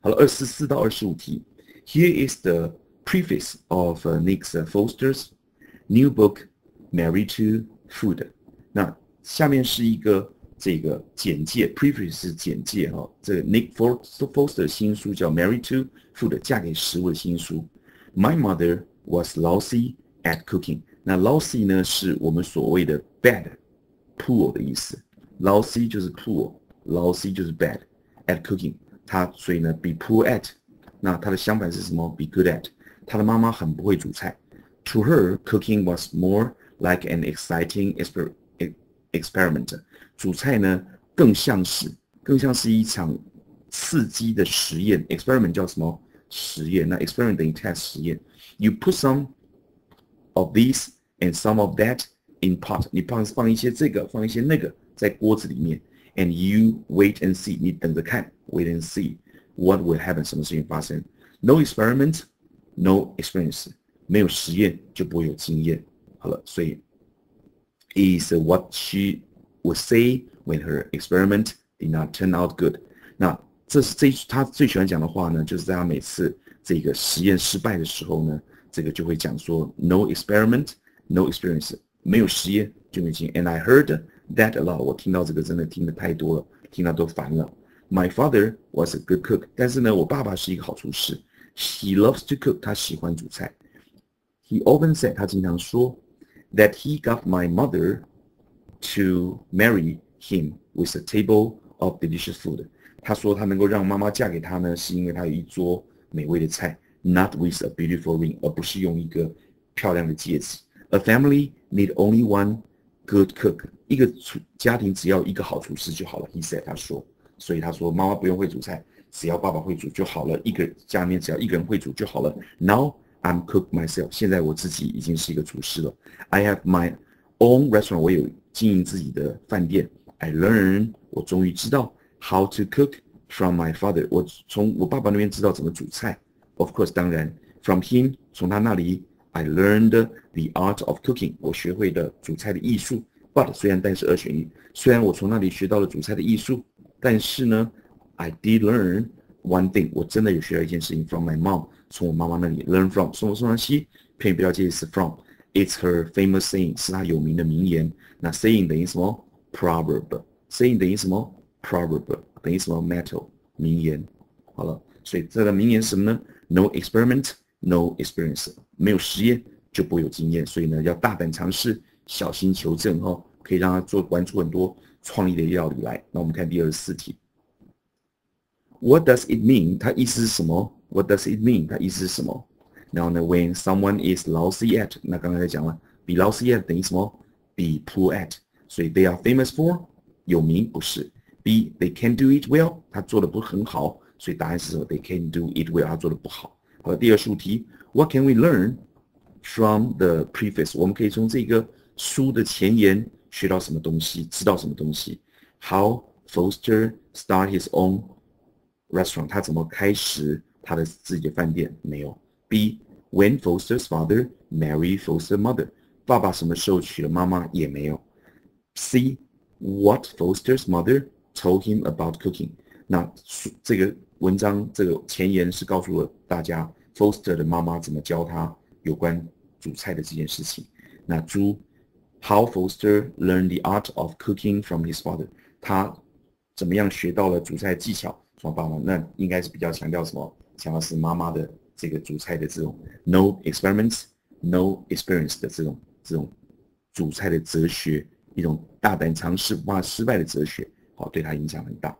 好了，二十四到二十五题。Here is the preface of Nick Foster's new book, Married to Food。那下面是一个这个简介，preface 是简介哈。这个 Nick Foster 新书叫《Married to Food》，嫁给食物的新书。My mother was lousy at cooking。那 lousy 呢，是我们所谓的 bad，poor 的意思。lousy 就是 poor，lousy 就是 bad at cooking。 他所以呢，be poor at，那它的相反是什么？be good at。他的妈妈很不会煮菜。To her, cooking was more like an exciting exper experiment。煮菜呢，更像是更像是一场刺激的实验。experiment 叫什么？实验。那 experiment 等于 test 实验。You put some of these and some of that in pot。你放放一些这个，放一些那个在锅子里面。 And you wait and see，你等着看，wait and see what will happen，什么事情发生？No experiment，no experience，没有实验就不会有经验。好了，所以 is what she would say when her experiment did not turn out good。那这是这他最喜欢讲的话呢，就是在他每次这个实验失败的时候呢，这个就会讲说 no experiment，no experience，没有实验就没经验。And I heard that a lot，我听到这个真的听的太多了，听到都烦了。My father was a good cook，但是呢，我爸爸是一个好厨师。He loves to cook，他喜欢煮菜。He often said，他经常说，that he got my mother to marry him with a table of delicious food。他说他能够让妈妈嫁给他呢，是因为他有一桌美味的菜，not with a beautiful ring，而不是用一个漂亮的戒指。A family need only one good cook。一个厨家庭只要一个好厨师就好了。He said，他说，所以他说妈妈不用会煮菜，只要爸爸会煮就好了。一个家里面只要一个人会煮就好了。Now I'm cook myself。现在我自己已经是一个厨师了。I have my own restaurant。我有经营自己的饭店。I learn。我终于知道 how to cook from my father。我从我爸爸那边知道怎么煮菜。Of course，当然，from him，从他那里 ，I learned the art of cooking。我学会的煮菜的艺术。But 虽然但是二选一，虽然我从那里学到了煮菜的艺术，但是呢，I did learn one thing。我真的有学到一件事情，from my mom，从我妈妈那里 learn from。送我送上西，偏不要介意是 from。It's her famous saying，是她有名的名言。那 saying 等于什么？proverb。saying 等于什么？proverb 等于什么？metal 名言。好了，所以这个名言是什么呢？No experiment，no experience。没有实验就不会有经验，所以呢，要大胆尝试。小心求证哈，可以让他做玩出很多创意的料理来。那我们看第二十四题，What does it mean？它意思是什么？What does it mean？它意思是什么？然后呢，When someone is lousy at，那刚才在讲了，be lousy at 等于什么？be poor at。所以 they are famous for 有名不是？B they can do it well，他做的不是很好，所以答案是什么？They can do it well，他做的不好。 好，第二十五题，What can we learn from the preface？我们可以从这个书的前言学到什么东西，知道什么东西？How Foster start his own restaurant？他怎么开始他的自己的饭店？没有。B When Foster's father married Foster's mother？爸爸什么时候娶了妈妈？也没有。C What Foster's mother told him about cooking？ 那这个文章这个前言是告诉了大家 Foster 的妈妈怎么教他有关煮菜的这件事情。那猪。How Foster learned the art of cooking from his father？他怎么样学到了煮菜技巧？从爸爸那应该是比较强调什么？强调是妈妈的这个煮菜的这种 no experiments, no experience 的这种这种煮菜的哲学，一种大胆尝试不怕失败的哲学，好，对他影响很大。